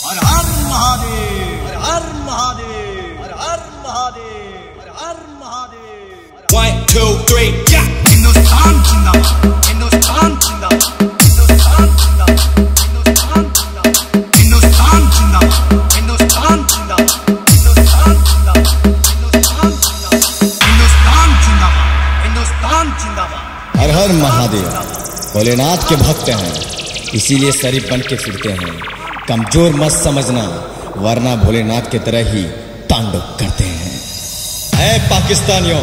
हर हर महादेव हर हर महादेव हर हर महादेव हर हर महादेव। वन टू थ्री या हिंदुस्तान जिंदाबाद हिंदुस्तान जिंदाबाद हर हर महादेव भोलेनाथ के भक्त हैं इसीलिए शरीफ बन के फिरते हैं। कमज़ोर मत समझना, वरना भोलेनाथ की तरह ही तांडव करते हैं। है पाकिस्तानियों,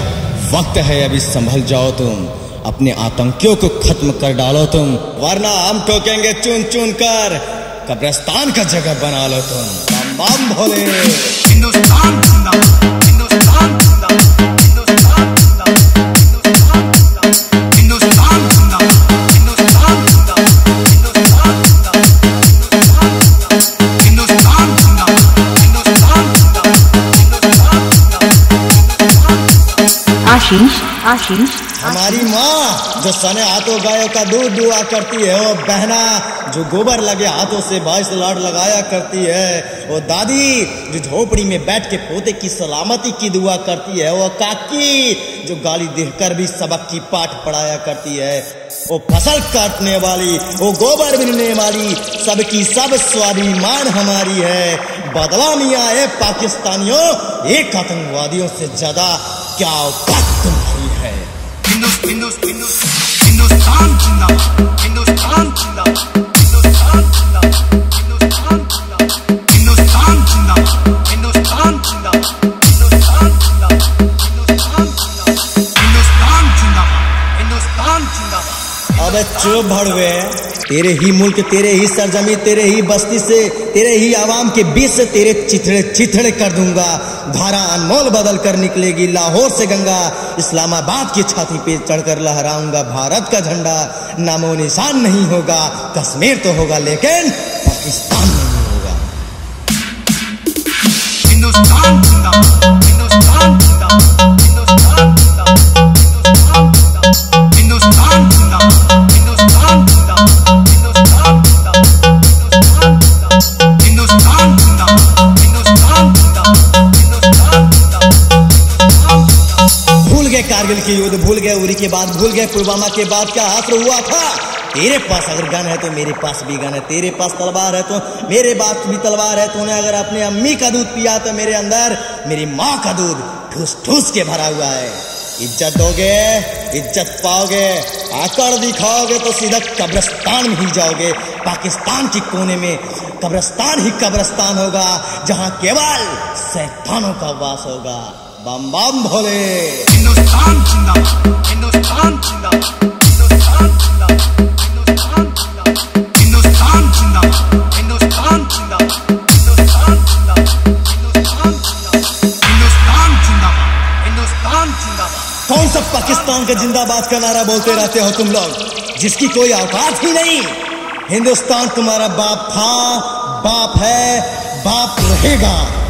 वक्त है अभी संभल जाओ तुम, अपने आतंकियों को खत्म कर डालो तुम, वरना हम ठोकेंगे चुन चुन कर, कब्रस्तान का जगह बना लो तुम। बम भोले। हिंदुस्तान आशीष आशीष। हमारी माँ, जो सने हाथों गायों का दूध दुआ करती है, वो बहना, जो गोबर लगे हाथों से भाई लाड लगाया करती है, वो दादी, जो झोपड़ी में बैठ के पोते की सलामती की दुआ करती है, वो काकी, जो गाली देकर भी सबक की पाठ पढ़ाया करती है, वो फ़सल काटने वाली, वो गोबर बिनने वाली, सबकी सब स्वाभिमान हमारी है। बदला मियाँ है पाकिस्तानियों, एक आतंकवादियों से ज़्यादा क्या औकात तुम्हारी है? हिंदुस हिंदुस हिंदुस हिंदुस्तान जिंदाबाद हिंदुस्तान जिंदाबाद हिंदुस्तान जिंदाबाद। अबे चुप भड़वे तेरे ही मुल्क, तेरे ही सरजमी, तेरे ही बस्ती से, तेरे ही आवाम के बीच से तेरे चिथड़े चिथड़े कर दूँगा। धारा अनमोल बदल कर निकलेगी लाहौर से गंगा। इस्लामाबाद की छाती पे चढ़कर लहराऊँगा भारत का झंडा। नामो निशान नहीं होगा, कश्मीर तो होगा, लेकिन पाकिस्तान कारगिल की युद्ध भूल गए, उरी के बाद भूल गए, पुलवामा के बाद क्या हाथ हुआ था? तेरे पास अगर गन है तो मेरे पास भी गन है, तेरे पास तलवार है तो मेरे पास भी तलवार है, तूने अगर अपने अम्मी का दूध पिया तो मेरे अंदर मेरी माँ का दूध ठूस ठूस के भरा हुआ है। इज़्ज़त दोगे, इज़्ज़त पाओगे, आकर दिखाओगे तो सीधा कब्रिस्तान में ही जाओगे। पाकिस्तान के कोने में कब्रिस्तान ही कब्रस्तान होगा, जहाँ केवल सैतानों का वास होगा। बम बम भोले। कौन सा पाकिस्तान के जिंदाबाद का नारा बोलते रहते हो तुम लोग? जिसकी कोई आवाज़ ही नहीं। हिंदुस्तान तुम्हारा बाप था, बाप है, बाप रहेगा।